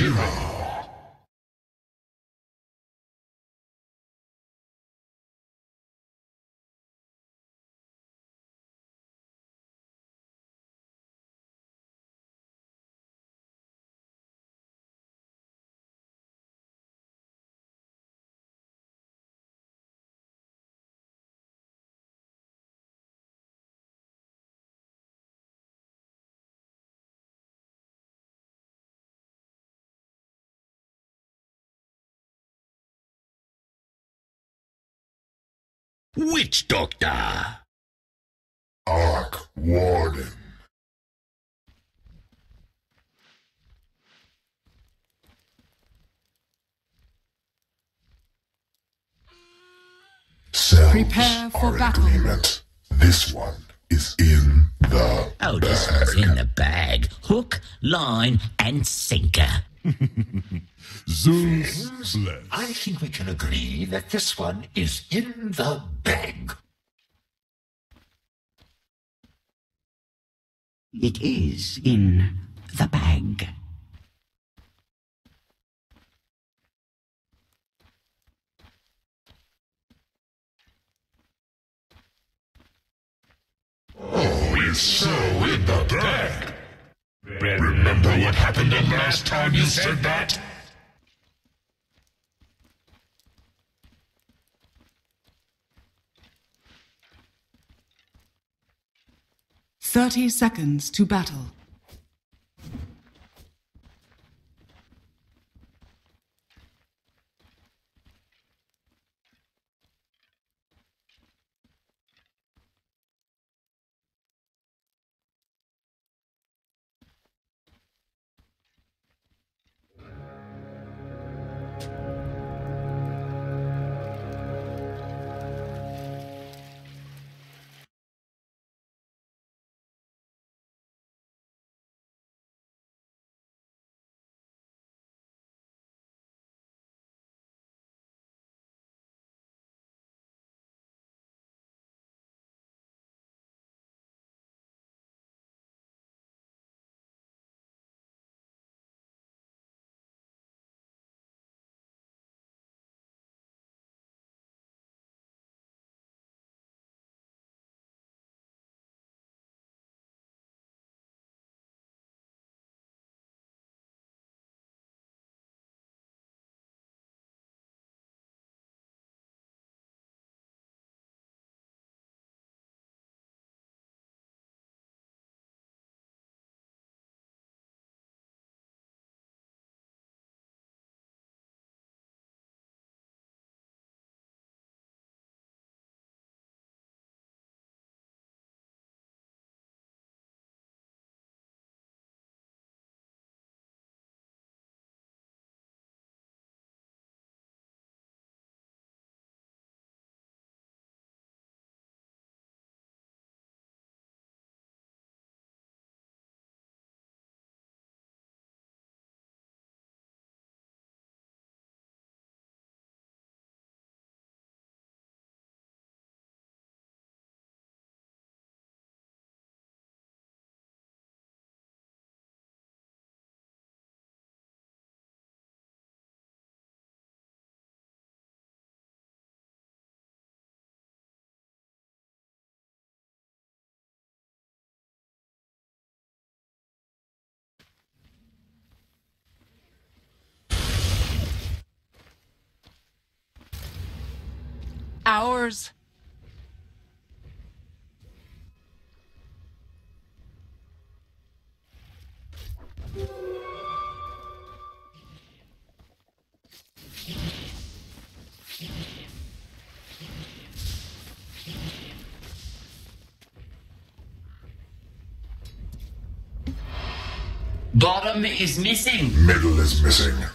Shiro. Witch Doctor! Arc Warden. Cells Prepare for are battle. agreement. This one is in the Oh, bag. this one's in the bag. Hook, line, and sinker. Zeus bless. I think we can agree that this one is in the bag. It is in the bag. Oh, it's so in the bag. Remember what happened the last time you said that? Thirty seconds to battle. Ours. Bottom is missing. Middle is missing.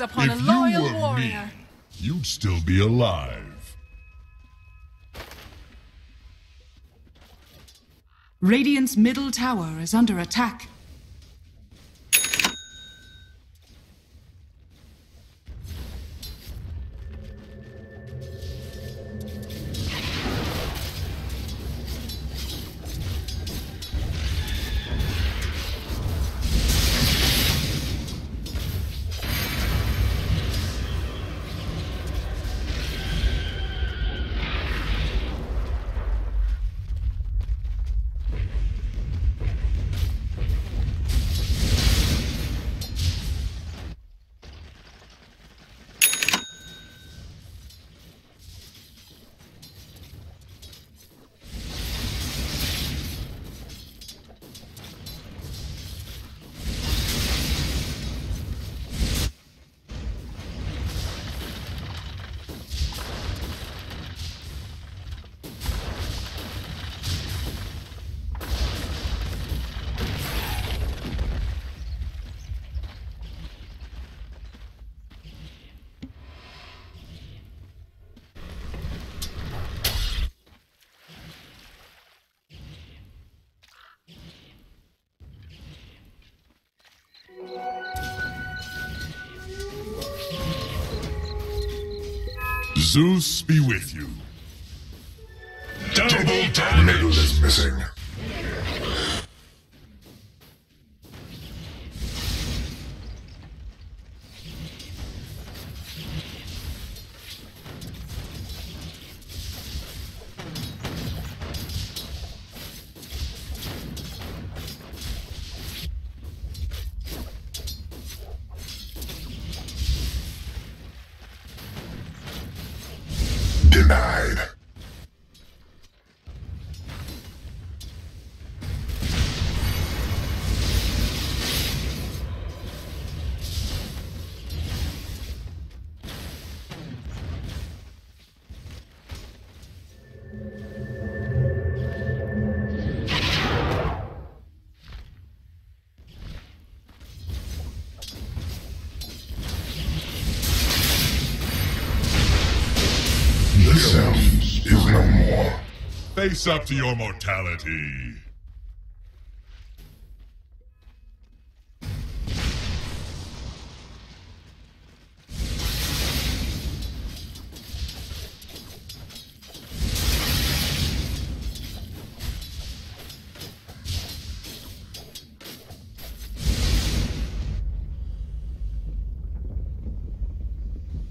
Upon a If you loyal me, warrior. you'd still be alive. Radiant's middle tower is under attack. Zeus be with you. Double Middle damage. is missing. Face up to your mortality.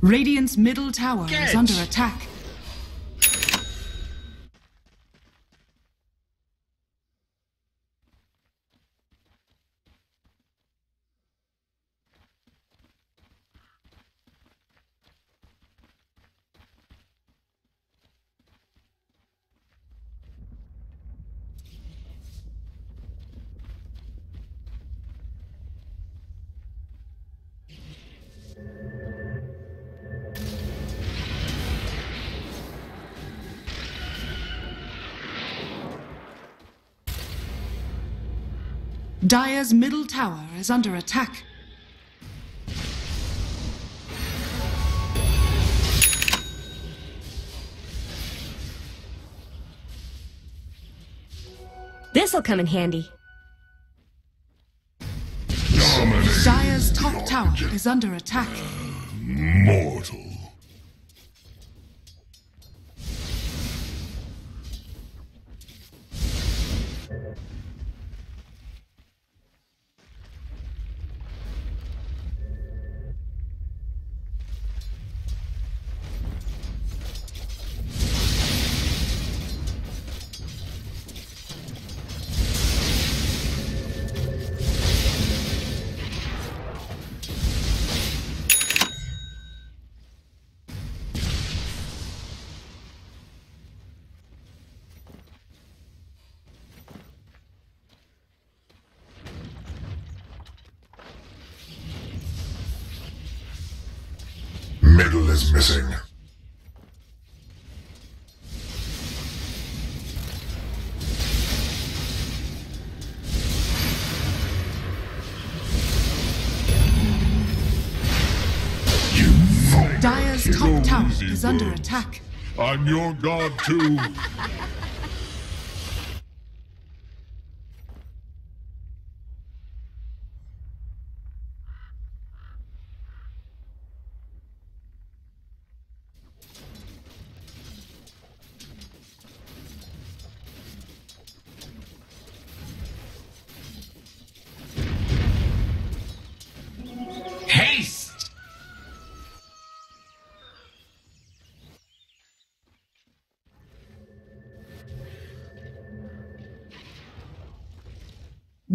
Radiant's middle tower is under attack. Dire's middle tower is under attack. This'll come in handy. Dominate. Dire's top tower is under attack. Mortal. Is missing. Go top tower is under attack. I'm your god too.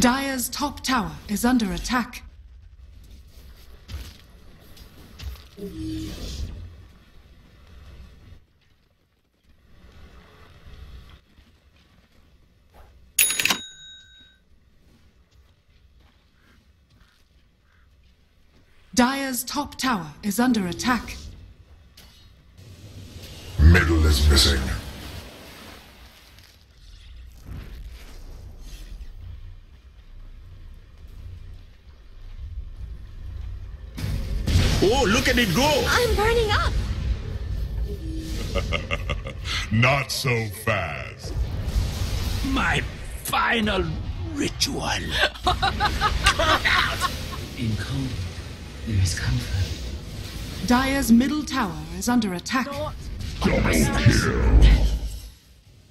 Dire's top tower is under attack. Dire's top tower is under attack. Middle is missing. Oh, look at it go! I'm burning up! Not so fast. My final ritual. In cold, there is comfort. Dire's middle tower is under attack. Double kill.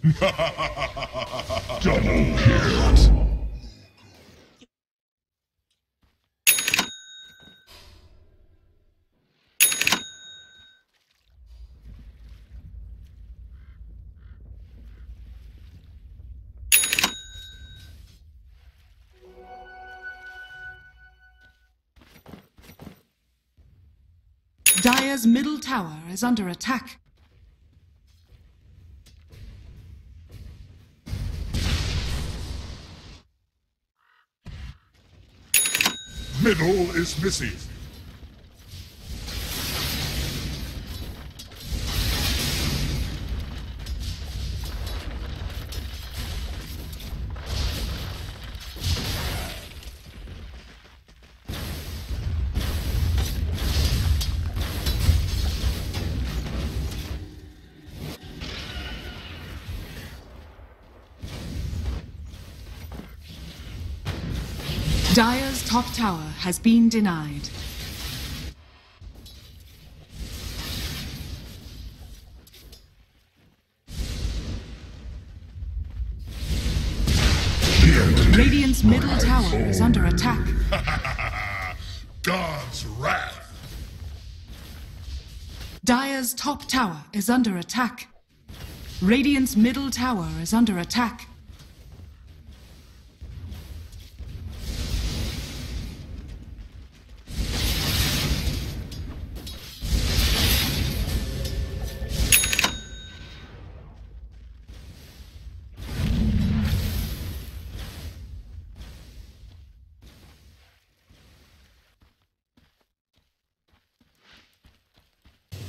Double kill. Dire's middle tower is under attack. Middle is missing. Dire's top tower has been denied. Radiant's middle tower is under attack. God's wrath. Dire's top tower is under attack. Radiant's middle tower is under attack.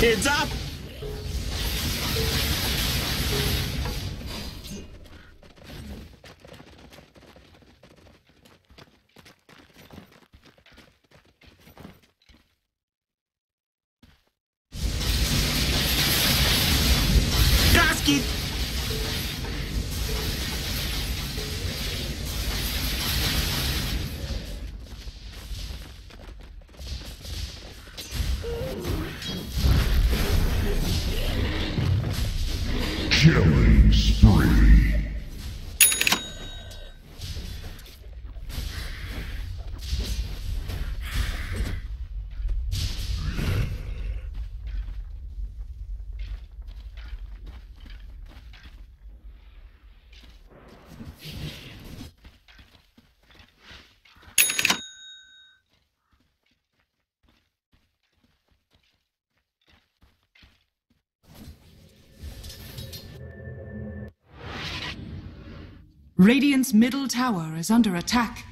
Heads up! Radiant's middle tower is under attack.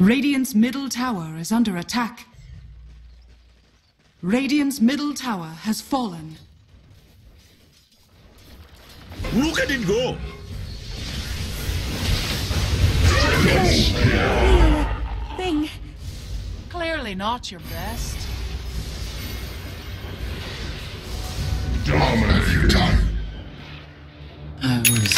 Radiant's middle tower is under attack. Radiant's middle tower has fallen. Look at it go! Thing. Clearly not your best. Dominating. I was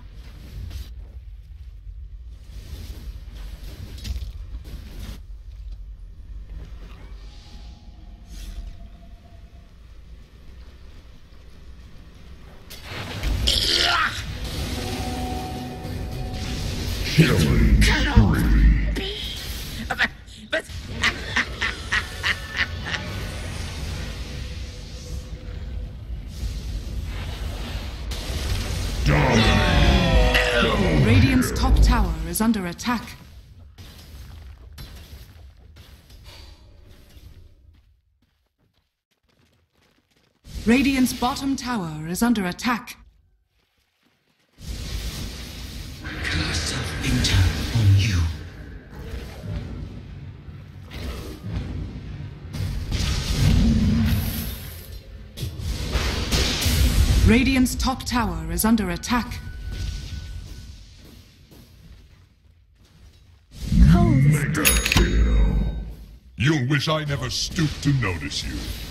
Radiant's bottom tower is under attack. Curse of winter on you. Radiant's top tower is under attack. Cold. Mega kill. You'll wish I never stooped to notice you.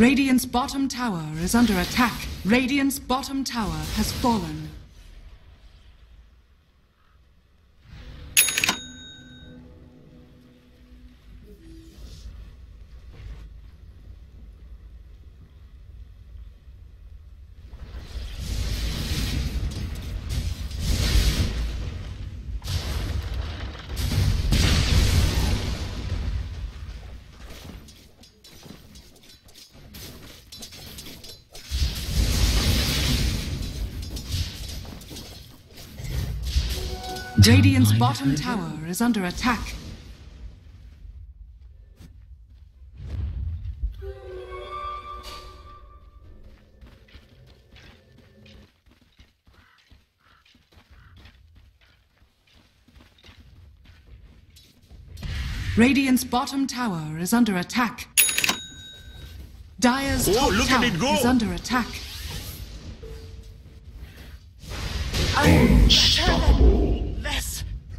Radiant's bottom tower is under attack. Radiant's bottom tower has fallen. Bottom if I do? tower is under attack. Radiant's bottom tower is under attack. Dire's Oh, top look at tower it go. is under attack. This.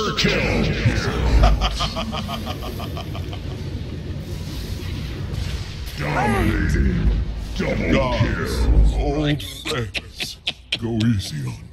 Monster kill. Dominating. Double Guys, kill. old go easy on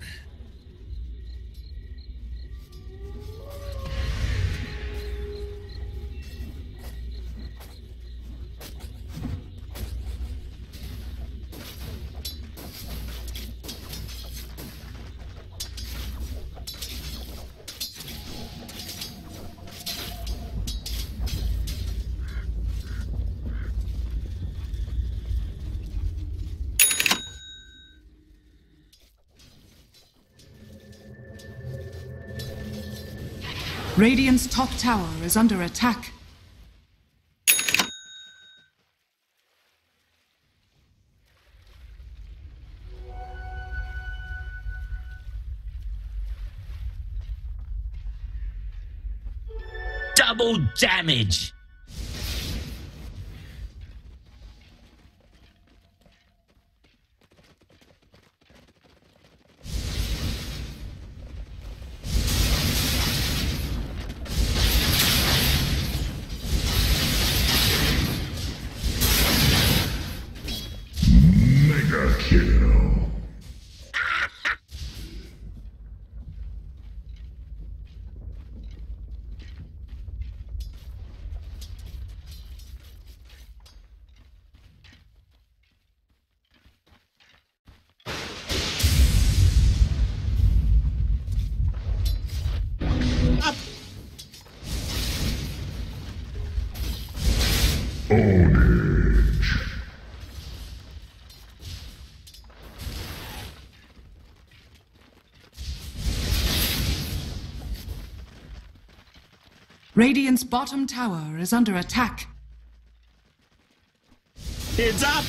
Radiant's top tower is under attack. Double damage. Radiant's bottom tower is under attack. Heads up.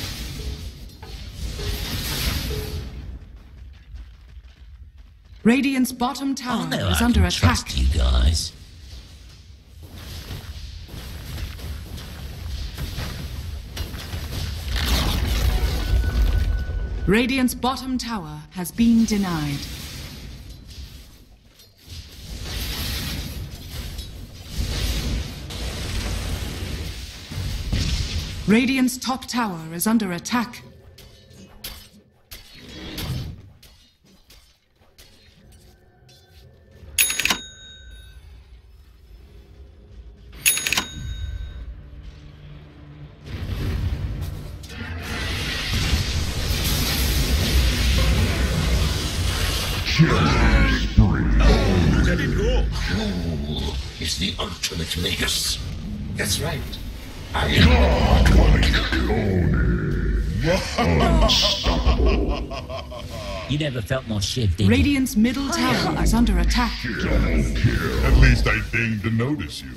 Radiant's bottom I tower know is I under can attack. trust you guys. Radiant's bottom tower has been denied. Radiant's top tower is under attack. Killing spree. Look at it go. You is the ultimate magus. That's right. I am You never felt more shit, did you? Radiant's middle tower is under attack. At least I deigned to notice you.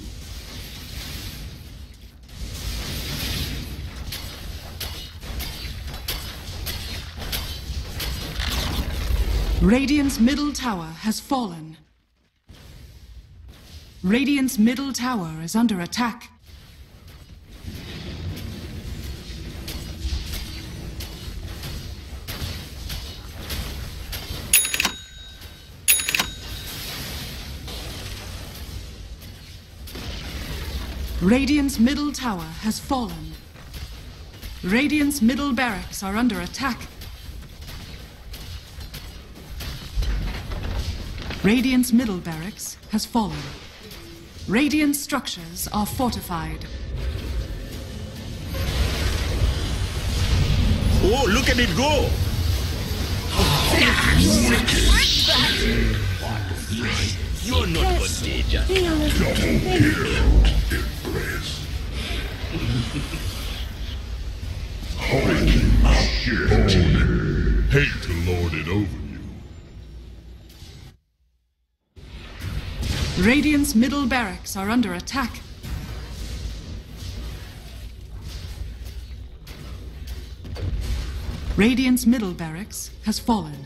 Radiant's middle tower has fallen. Radiant's middle tower is under attack. Radiant's middle tower has fallen. Radiant's middle barracks are under attack. Radiant's middle barracks has fallen. Radiant structures are fortified. Oh, look at it go! You're not contagious. Double kill. Impress. Holy shit. Hate to lord it over you. Radiant's middle barracks are under attack. Radiant's middle barracks has fallen.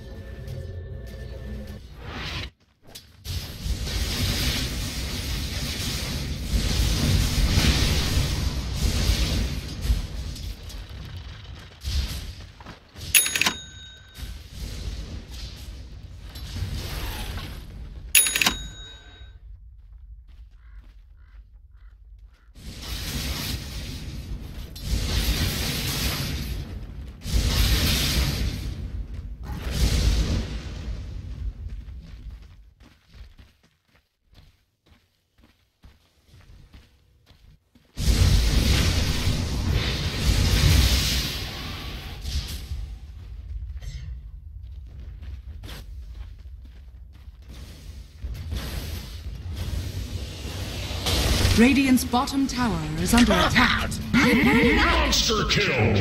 Radiant's bottom tower is under attack. Monster kill.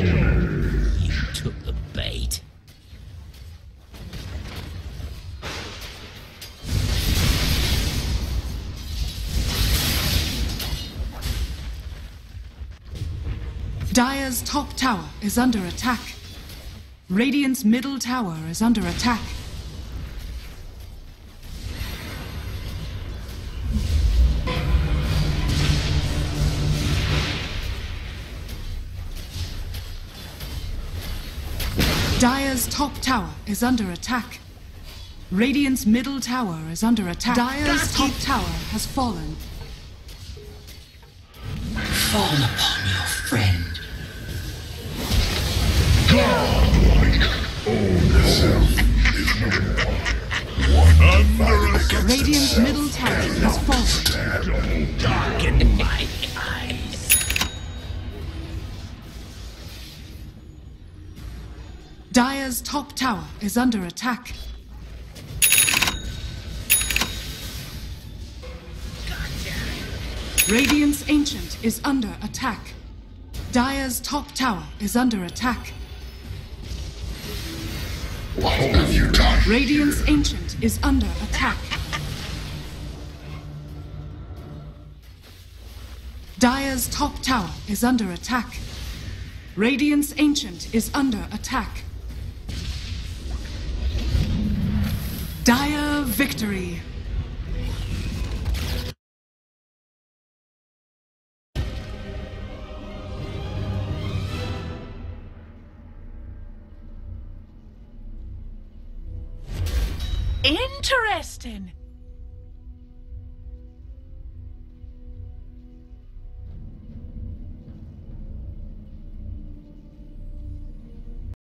You took the bait. Dire's top tower is under attack. Radiant's middle tower is under attack. Top tower is under attack. Radiant's middle tower is under attack. Dire's top tower has fallen. Fall upon your friend. Godlike Odessa is Under attack. Radiant's middle tower has fallen. Darken Dire's top tower is under attack. Radiant's Ancient is under attack. Dire's top tower is under attack. What have you done? Radiant's Ancient is under attack. Dire's top tower is under attack. Radiant's Ancient is under attack. Dire victory. Interesting.